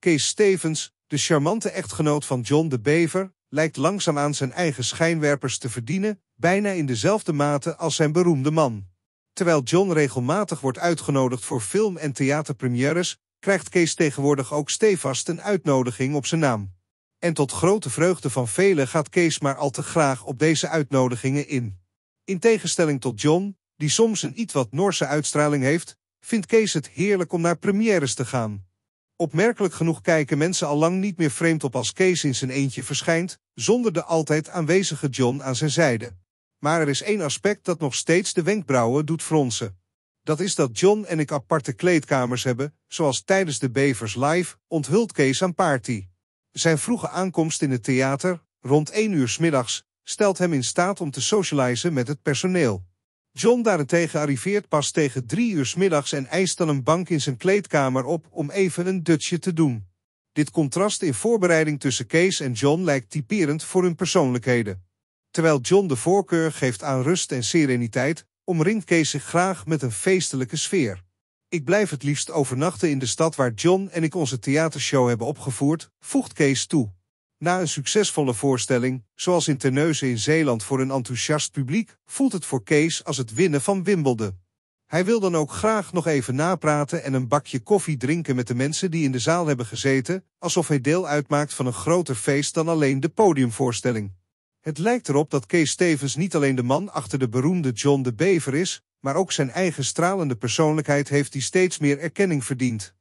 Kees Stevens, de charmante echtgenoot van John de Bever, lijkt langzaamaan zijn eigen schijnwerpers te verdienen, bijna in dezelfde mate als zijn beroemde man. Terwijl John regelmatig wordt uitgenodigd voor film- en theaterpremières, krijgt Kees tegenwoordig ook stevast een uitnodiging op zijn naam. En tot grote vreugde van velen gaat Kees maar al te graag op deze uitnodigingen in. In tegenstelling tot John, die soms een iets wat Noorse uitstraling heeft, vindt Kees het heerlijk om naar premières te gaan. Opmerkelijk genoeg kijken mensen al lang niet meer vreemd op als Kees in zijn eentje verschijnt, zonder de altijd aanwezige John aan zijn zijde. Maar er is één aspect dat nog steeds de wenkbrauwen doet fronsen. Dat is dat John en ik aparte kleedkamers hebben, zoals tijdens de Bevers Live, onthult Kees aan Party. Zijn vroege aankomst in het theater, rond 1 uur 's middags, stelt hem in staat om te socializen met het personeel. John daarentegen arriveert pas tegen 3 uur middags en eist dan een bank in zijn kleedkamer op om even een dutje te doen. Dit contrast in voorbereiding tussen Kees en John lijkt typerend voor hun persoonlijkheden. Terwijl John de voorkeur geeft aan rust en sereniteit, omringt Kees zich graag met een feestelijke sfeer. Ik blijf het liefst overnachten in de stad waar John en ik onze theatershow hebben opgevoerd, voegt Kees toe. Na een succesvolle voorstelling, zoals in Terneuzen in Zeeland voor een enthousiast publiek, voelt het voor Kees als het winnen van Wimbledon. Hij wil dan ook graag nog even napraten en een bakje koffie drinken met de mensen die in de zaal hebben gezeten, alsof hij deel uitmaakt van een groter feest dan alleen de podiumvoorstelling. Het lijkt erop dat Kees Stevens niet alleen de man achter de beroemde John de Bever is, maar ook zijn eigen stralende persoonlijkheid heeft die steeds meer erkenning verdient.